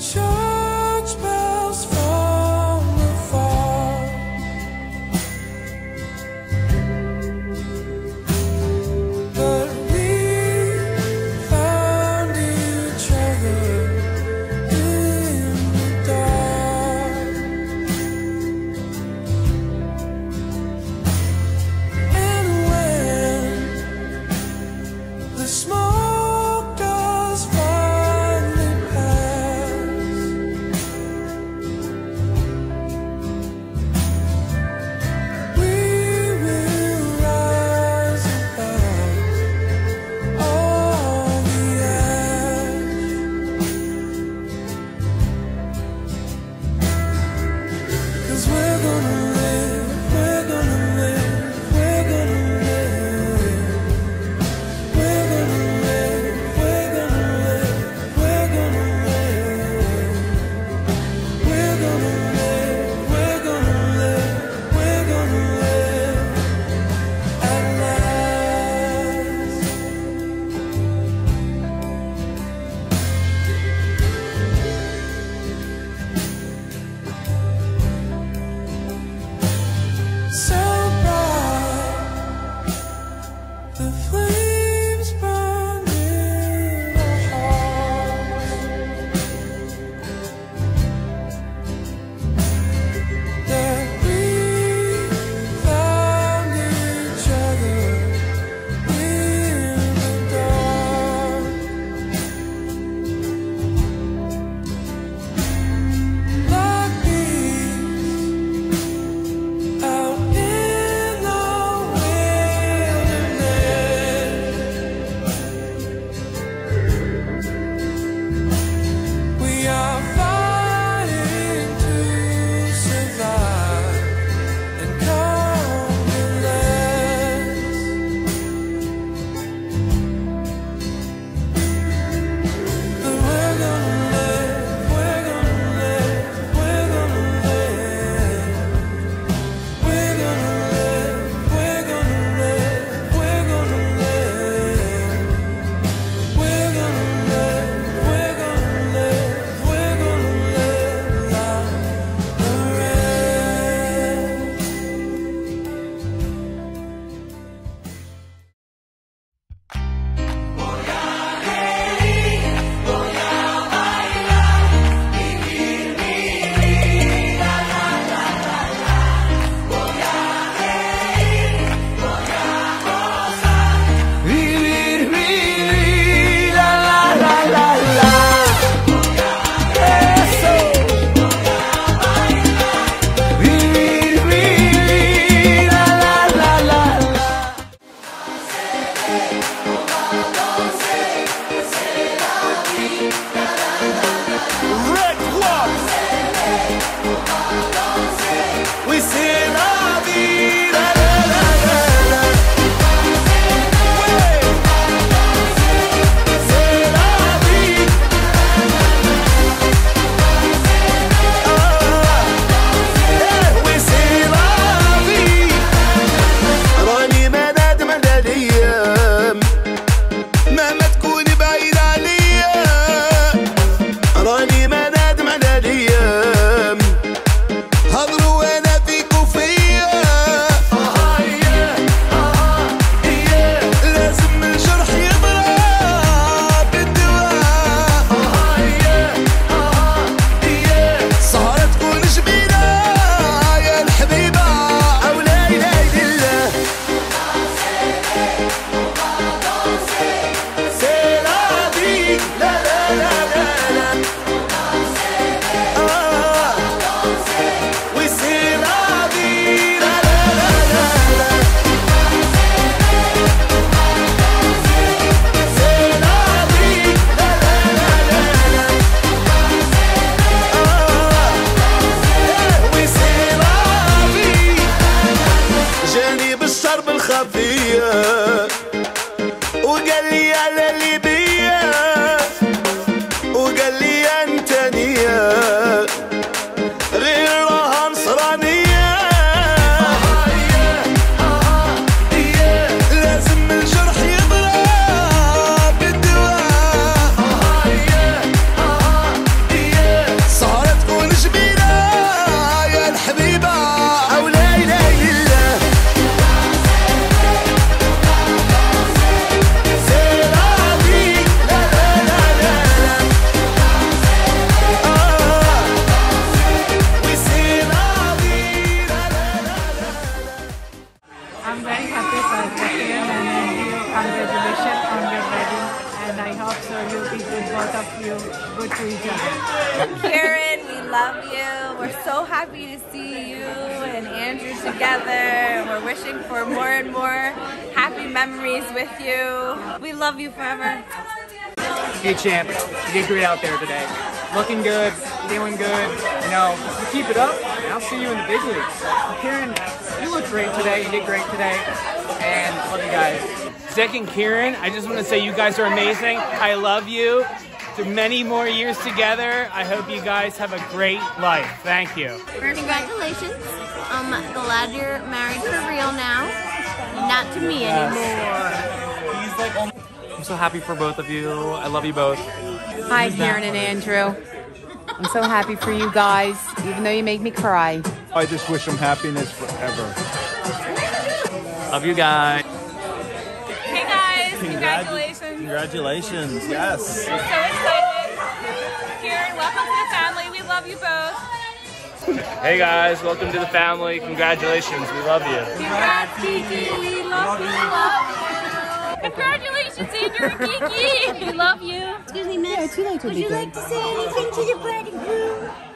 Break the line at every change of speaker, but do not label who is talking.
就 happy birthday and congratulations on your wedding. And
I hope so you people, both of you, good to each other.
Kiran, we love you. We're so happy to see you and Andrew together. We're wishing for more and more happy memories with you. We love you forever.
Hey champ, you did great out there today. Looking good, feeling good, you know, keep it up, and I'll see you in the big leagues. Kiran, you look great today. You did great today, and love you guys.
Zach and Kiran, I just want to say you guys are amazing. I love you. To many more years together. I hope you guys have a great life. Thank you.
Congratulations. I'm glad you're married for real now. Not to me anymore.
I'm so happy for both of you. I love you both.
Hi, Kiran and Andrew. I'm so happy for you guys, even though you make me cry.
I just wish them happiness forever.
Love you guys.
Hey guys, congratulations.
Congratulations. Yes.
So excited. Kiran, welcome to the family. We love you both.
Hey guys, welcome to the family. Congratulations. We love you.
Congrats, Kiki. We love you. Love you. Congratulations, Andrew and Kiki. We love you.
Excuse me, miss. Would you like to say anything to the bride and groom?